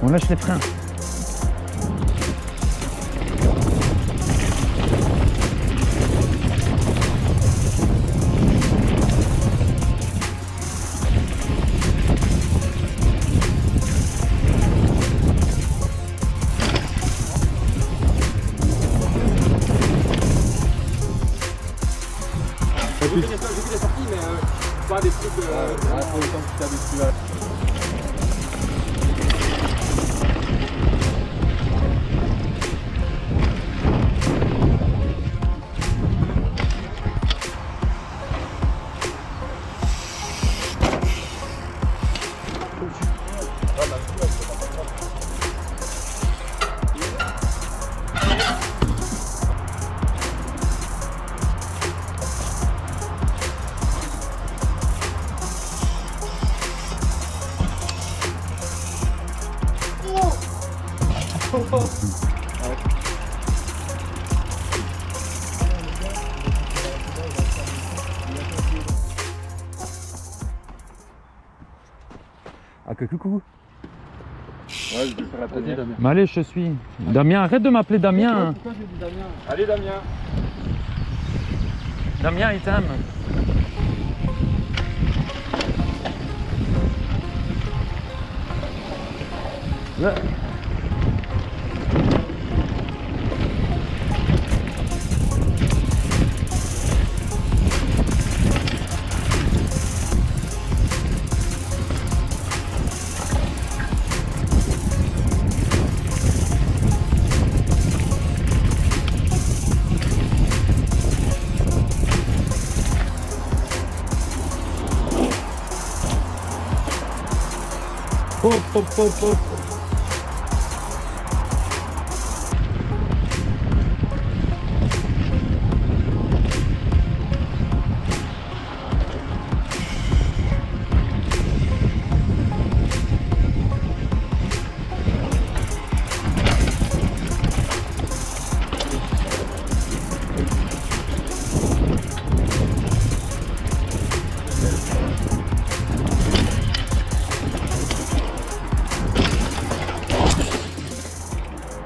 On lâche les freins. J'ai vu des sorties, mais pas des trucs. Euh, temps Ah que coucou. Ouais, je vais faire la première. Mais allez, je suis. Damien, arrête de m'appeler Damien. hein. Pourquoi j'ai dit Damien Allez, Damien. Damien, il t'aime. Là. po, po, po,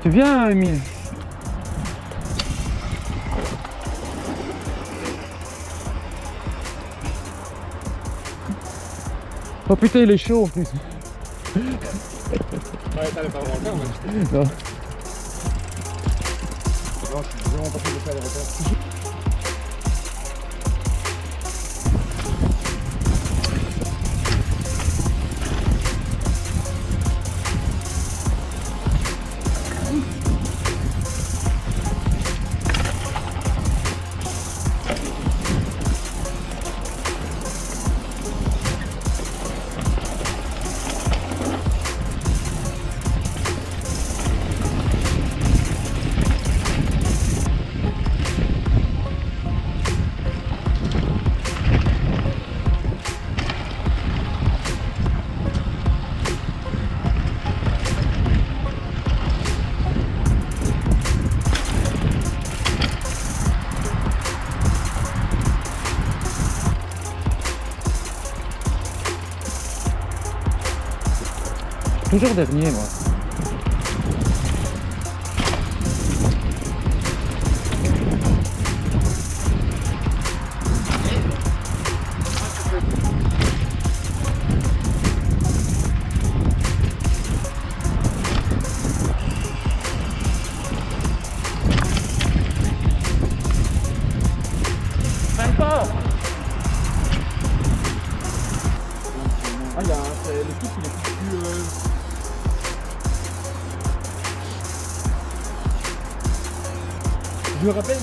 Tu viens, Emile Oh putain, il est chaud en plus. Ouais, t'allais pas vraiment le faire, mais. Non. Non, je suis vraiment pas sûr de faire les repères. Toujours dernier, moi. Ah, il y a Le truc, il est plus. Je me rappelle.